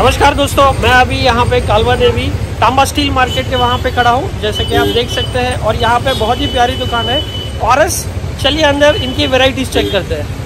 नमस्कार दोस्तों मैं अभी यहाँ पे कालवा देवी तांबा स्टील मार्केट के वहाँ पे खड़ा हूँ जैसे कि आप देख सकते हैं और यहाँ पे बहुत ही प्यारी दुकान है। और चलिए अंदर इनकी वेराइटीज चेक करते हैं।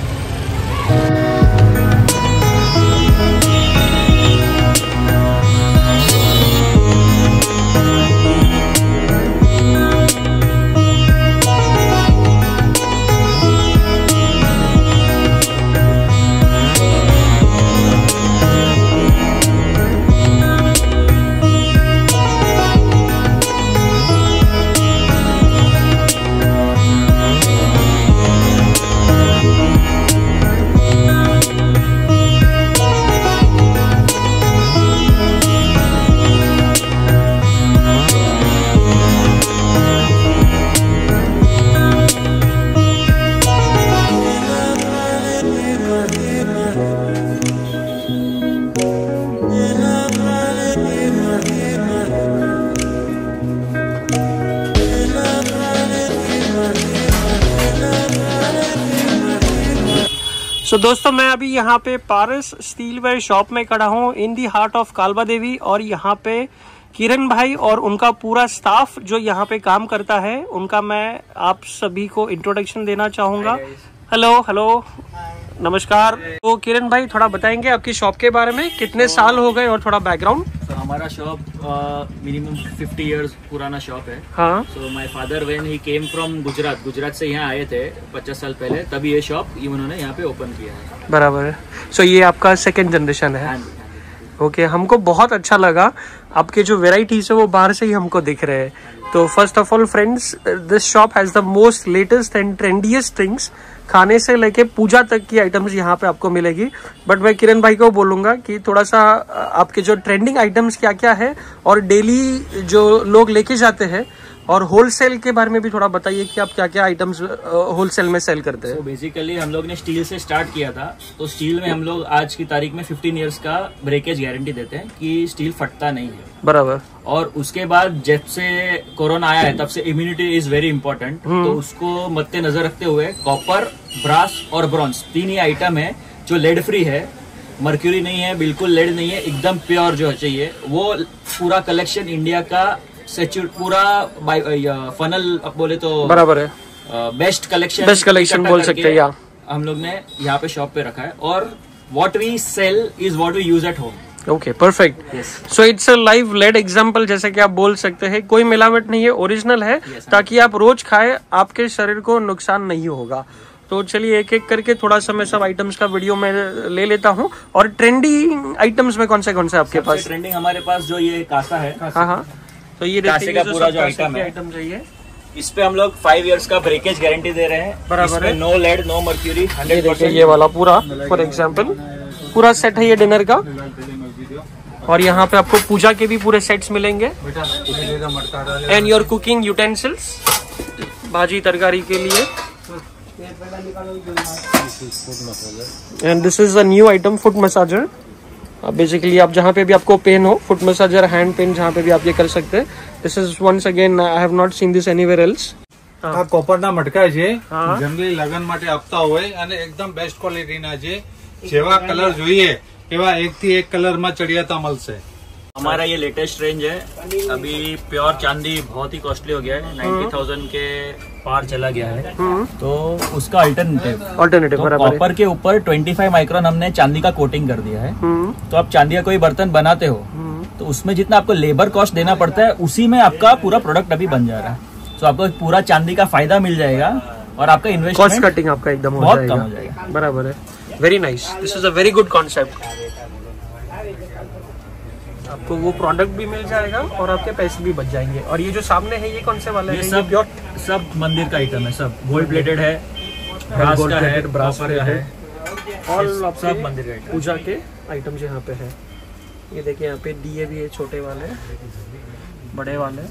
सो so, दोस्तों मैं अभी यहाँ पे पारस स्टील वेयर शॉप में खड़ा हूँ इन दी हार्ट ऑफ़ कालबा देवी और यहाँ पे किरण भाई और उनका पूरा स्टाफ जो यहाँ पे काम करता है उनका मैं आप सभी को इंट्रोडक्शन देना चाहूँगा। हेलो हेलो नमस्कार। तो किरण भाई थोड़ा बताएँगे आपकी शॉप के बारे में कितने साल हो गए और थोड़ा बैकग्राउंड हमारा शॉप मिनिमम फिफ्टी इयर्स पुराना शॉप है। हाँ। So my father when he came from Gujarat Gujarat से यहाँ आए थे पचास साल पहले तभी ये शॉप उन्होंने यहाँ पे ओपन किया है। बराबर है। सो ये आपका सेकेंड जनरेशन है। हाँ जी, हाँ ओके हमको बहुत अच्छा लगा। आपके जो वेराइटीज है वो बाहर से ही हमको दिख रहे हैं। तो first of all friends this shop has the most latest and trendiest things खाने से लेके पूजा तक की आइटम्स यहाँ पे आपको मिलेगी। बट मैं किरण भाई को बोलूँगा कि थोड़ा सा आपके जो ट्रेंडिंग आइटम्स क्या क्या है और डेली जो लोग लेके जाते हैं और होलसेल के बारे में भी थोड़ा बताइए कि आप क्या क्या आइटम्स होलसेल में सेल करते हैं। बेसिकली हम लोग ने स्टील से स्टार्ट किया था। तो स्टील में हम लोग आज की तारीख में 15 इयर्स का ब्रेकेज गारंटी देते हैं कि स्टील फटता नहीं है। बराबर। और उसके बाद जब से कोरोना आया है तब से इम्यूनिटी इज़ वेरी इंपॉर्टेंट तो उसको मद्देनजर रखते हुए कॉपर ब्रास और ब्रॉन्ज तीन ही आइटम है जो लेड फ्री है। मर्क्यूरी नहीं है बिल्कुल लेड नहीं है एकदम प्योर जो चाहिए वो पूरा कलेक्शन इंडिया का सेचुर पूरा फनल बोले तो बराबर है। बेस्ट कलेक्शन Best collection बोल सकते हैं। हम लोग ने यहाँ पे शॉप पे रखा है। और what we sell is what we use at home okay perfect. So it's a live led example जैसे कि आप बोल सकते हैं कोई मिलावट नहीं है ओरिजिनल है Yes, ताकि आप रोज खाए आपके शरीर को नुकसान नहीं होगा। तो चलिए एक एक करके थोड़ा सा मैं सब आइटम्स का वीडियो में ले लेता हूँ। और ट्रेंडिंग आइटम्स में कौन से कौन से आपके पास? ट्रेंडिंग हमारे पास जो ये कासा है। हाँ हाँ। तो ये कासे का पूरा जो item है। आइटम चाहिए इस पे हम लोग फाइव इयर्स का ब्रेकेज गारंटी दे रहे हैं। बराबर है। No lead no mercury hundred percent ये वाला पूरा फॉर एग्ज़ाम्पल पूरा सेट है ये डिनर का। और यहाँ पे आपको पूजा के भी पूरे सेट्स मिलेंगे। एंड योर कुकिंग यूटेंसिल्स भाजी तरकारी के लिए। And this is a new item foot massager basically आप जहाँ पे भी आपको पेन हो फुट मसाजर हैंड पेन जहाँ पे भी आप ये कर सकते हैं this is once again I have not seen this anywhere else આ કોપરના મટકા છે હા. જનરલી લગન માટે આપતા હોય અને એકદમ બેસ્ટ ક્વોલિટીના છે જેવા કલર જોઈએ એવા એક થી એક કલર માં ચડિયાતા મળશે हमारा ये लेटेस्ट रेंज है। अभी प्योर चांदी बहुत ही कॉस्टली हो गया है। नाइन्टी थाउज़ेंड के पार चला गया है। तो उसका अल्टरनेटिव ऑल्टरनेटिव तो कॉपर के ऊपर 25 माइक्रोन हमने चांदी का कोटिंग कर दिया है। हम्म, तो आप चांदी का कोई बर्तन बनाते हो हम्म। तो उसमें जितना आपको लेबर कॉस्ट देना पड़ता है उसी में आपका पूरा प्रोडक्ट अभी बन जा रहा है। तो आपको पूरा चांदी का फ़ायदा मिल जाएगा और आपका इन्वेस्टमेंट कटिंग आपका एकदम बहुत कम हो जाएगा। बराबर है। Very nice this is a very good concept आपको वो प्रोडक्ट भी मिल जाएगा और आपके पैसे भी बच जाएँगे। और ये जो सामने है ये कौन से वाला ये हैं? सब प्योर सब मंदिर का आइटम है सब। गोल्ड प्लेटेड है ब्रास का है plated, का का है। है। ऑल सब मंदिर का पूजा के आइटम्स यहाँ पे है। ये देखिए यहाँ पे डीए भी है छोटे वाले बड़े वाले।